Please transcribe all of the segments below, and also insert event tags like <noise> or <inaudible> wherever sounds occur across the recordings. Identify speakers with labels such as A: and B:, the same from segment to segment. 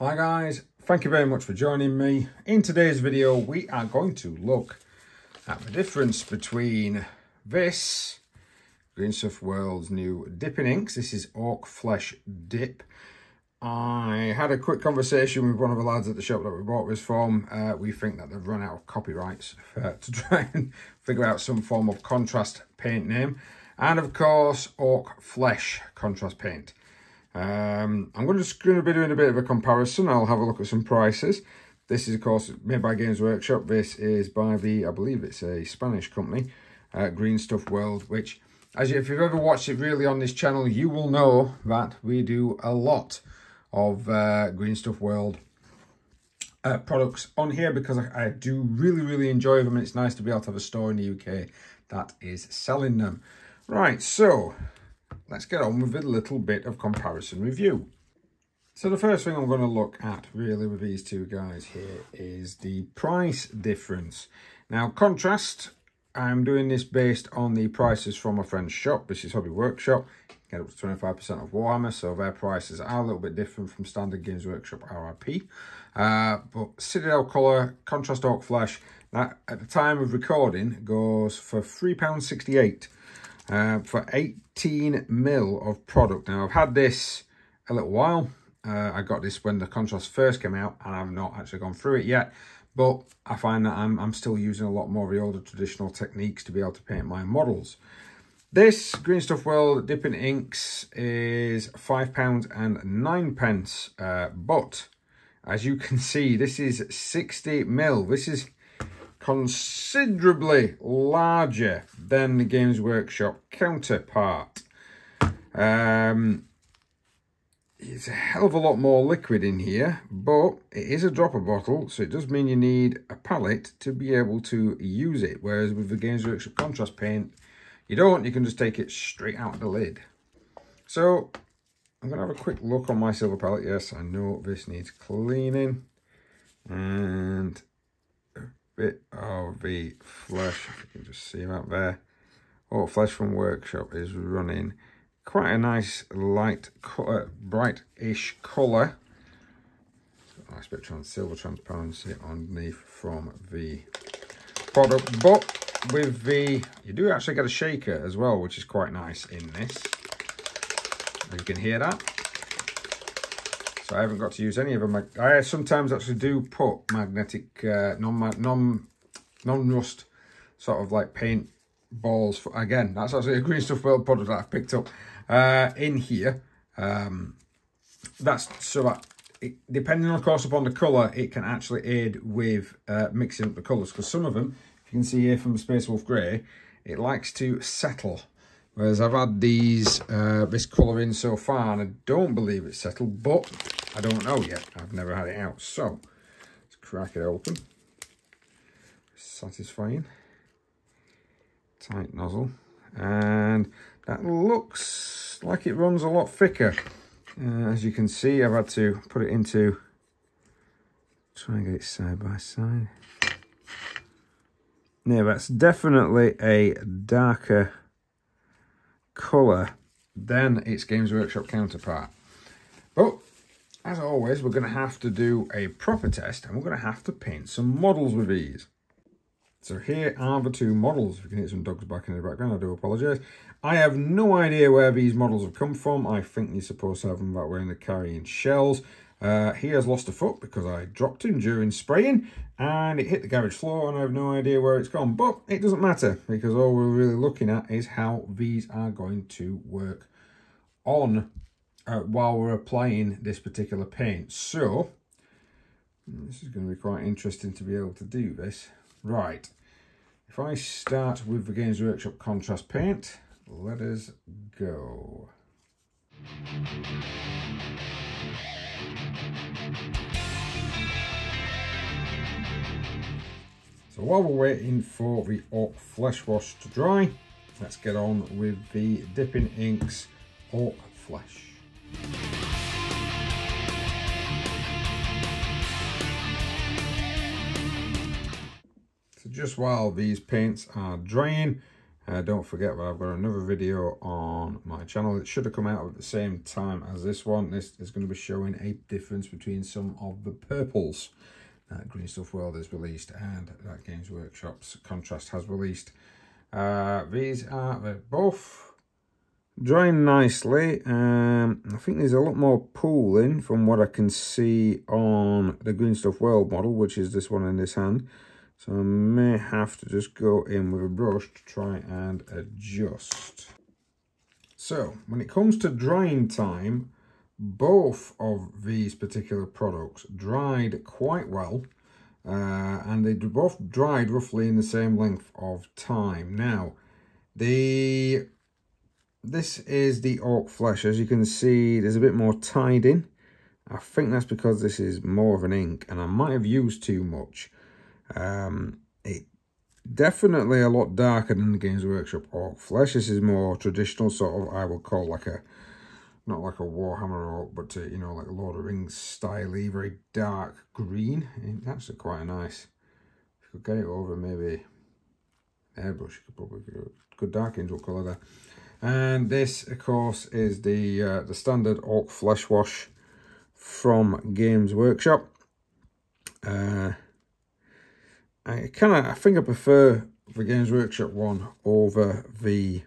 A: Hi guys, thank you very much for joining me. In today's video we are going to look at the difference between this Green Stuff World's new dipping inks. This is Orc Flesh Dip. I had a quick conversation with one of the lads at the shop that we bought this from. Uh, we think that they've run out of copyrights uh, <laughs> to try and figure out some form of contrast paint name. And of course, Orc Flesh contrast paint. Um, I'm going to, going to be doing a bit of a comparison. I'll have a look at some prices. This is, of course, made by Games Workshop. This is by the, I believe it's a Spanish company, uh, Green Stuff World, which, as you, if you've ever watched it really on this channel, you will know that we do a lot of uh, Green Stuff World uh, products on here because I, I, do really, really enjoy them. And it's nice to be able to have a store in the UK that is selling them. Right, so let's get on with a little bit of comparison review. So the first thing I'm going to look at really with these two guys here is the price difference. Now contrast, I'm doing this based on the prices from a friend's shop. This is Hobby Workshop. Get up to 25% of Warhammer, so their prices are a little bit different from standard Games Workshop RRP. Uh, but Citadel Colour, Contrast Orc Flesh, that at the time of recording goes for £3.68 uh, for 18 mil of product. Now, I've had this a little while. Uh, I got this when the contrast first came out and I've not actually gone through it yet. But I find that I'm, I'm still using a lot more of the older traditional techniques to be able to paint my models. This Green Stuff World Dipping Inks is £5 and 9 pence. Uh, but as you can <laughs> see, this is 60 mil. This is considerably larger than the Games Workshop counterpart. Um, it's a hell of a lot more liquid in here, but it is a dropper bottle, so it does mean you need a palette to be able to use it, whereas with the Games Workshop contrast paint, you don't, you can just take it straight out of the lid. So, I'm going to have a quick look on my silver palette. Yes, I know this needs cleaning. And bit of the flesh, if you can just see out there. Oh, Flesh from Workshop is running quite a nice light, color, uh, bright-ish colour. Nice bit of silver transparency underneath from the product. But with the, you do actually get a shaker as well, which is quite nice in this. You can hear that. I haven't got to use any of them. I sometimes actually do put magnetic, uh, non non non rust sort of like paint balls. For, again, that's actually a Green Stuff World product that I've picked up uh, in here. Um, that's so that it, depending of course upon the colour, it can actually aid with uh, mixing up the colours. Because some of them, if you can see here from Space Wolf Grey, it likes to settle. Whereas I've had these, uh, this colour in so far and I don't believe it's settled, but I don't know yet. I've never had it out. So, let's crack it open. Satisfying. Tight nozzle. And that looks like it runs a lot thicker. Uh, as you can see, I've had to put it into, try and get it side by side. Yeah, that's definitely a darker colour than its Games Workshop counterpart. But as always, we're going to have to do a proper test and we're going to have to paint some models with these. So here are the two models. If you can hear some dogs barking in the background, I do apologise. I have no idea where these models have come from. I think you're supposed to have them that way in the carrying shells. Uh, he has lost a foot because I dropped him during spraying and it hit the garage floor and I have no idea where it's gone. But it doesn't matter because all we're really looking at is how these are going to work on uh, while we're applying this particular paint. So, this is going to be quite interesting to be able to do this. Right, if I start with the Games Workshop contrast paint, let us go. So while we're waiting for the Orc Flesh Wash to dry, let's get on with the Dipping Inks Orc Flesh. So just while these paints are drying, Uh, don't forget that I've got another video on my channel. It should have come out at the same time as this one. This is going to be showing a difference between some of the purples that Green Stuff World has released and that Games Workshop's Contrast has released. Uh, these are both drying nicely. Um, I think there's a lot more pooling from what I can see on the Green Stuff World model, which is this one in this hand. So I may have to just go in with a brush to try and adjust. So when it comes to drying time, both of these particular products dried quite well uh, and they both dried roughly in the same length of time. Now, the this is the Orc Flesh. As you can see, there's a bit more tied in. I think that's because this is more of an ink and I might have used too much. Um, it definitely a lot darker than the Games Workshop Orc Flesh. This is more traditional, sort of, I would call like a, not like a Warhammer Orc, but uh, you know, like Lord of Rings styley, very dark green. It's actually quite nice. If you could get it over maybe airbrush, you could probably a good dark angel colour there. And this, of course, is the uh, the standard Orc Flesh Wash from Games Workshop. Uh, I kind of, I think I prefer the Games Workshop one over the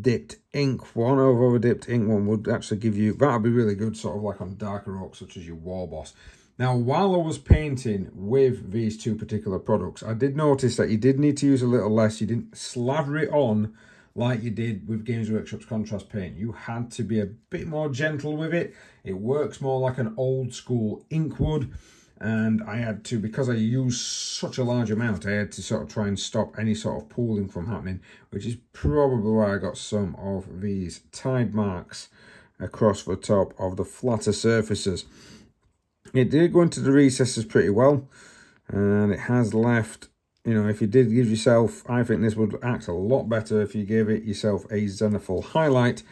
A: dipped ink one. Over the dipped ink one would actually give you, that would be really good sort of like on darker orc such as your War Boss. Now, while I was painting with these two particular products, I did notice that you did need to use a little less. You didn't slather it on like you did with Games Workshop's contrast paint. You had to be a bit more gentle with it. It works more like an old school ink would and I had to, because I used such a large amount, I had to sort of try and stop any sort of pooling from happening, which is probably why I got some of these tide marks across the top of the flatter surfaces. It did go into the recesses pretty well, and it has left, you know, if you did give yourself, I think this would act a lot better if you gave it yourself a Zenithal highlight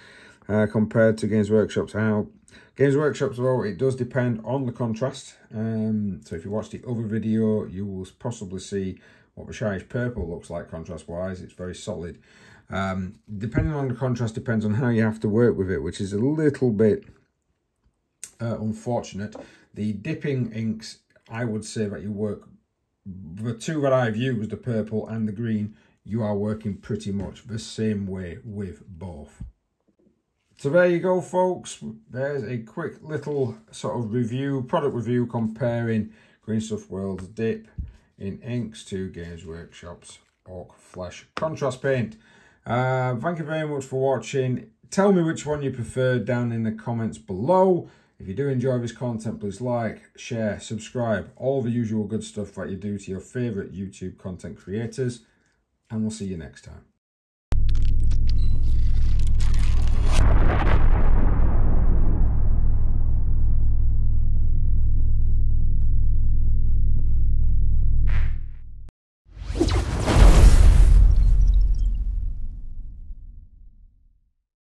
A: uh, compared to Games Workshop's how Games Workshops, though, it does depend on the contrast. Um, so if you watch the other video, you will possibly see what the Shyish Purple looks like contrast-wise. It's very solid. Um, depending on the contrast depends on how you have to work with it, which is a little bit uh, unfortunate. The dipping inks, I would say that you work, the two that I've used, the purple and the green, you are working pretty much the same way with both. So there you go, folks. There's a quick little sort of review, product review comparing Green Stuff World's dip in inks to Games Workshop's Orc Flesh contrast paint. Uh, thank you very much for watching. Tell me which one you prefer down in the comments below. If you do enjoy this content, please like, share, subscribe, all the usual good stuff that you do to your favourite YouTube content creators. And we'll see you next time.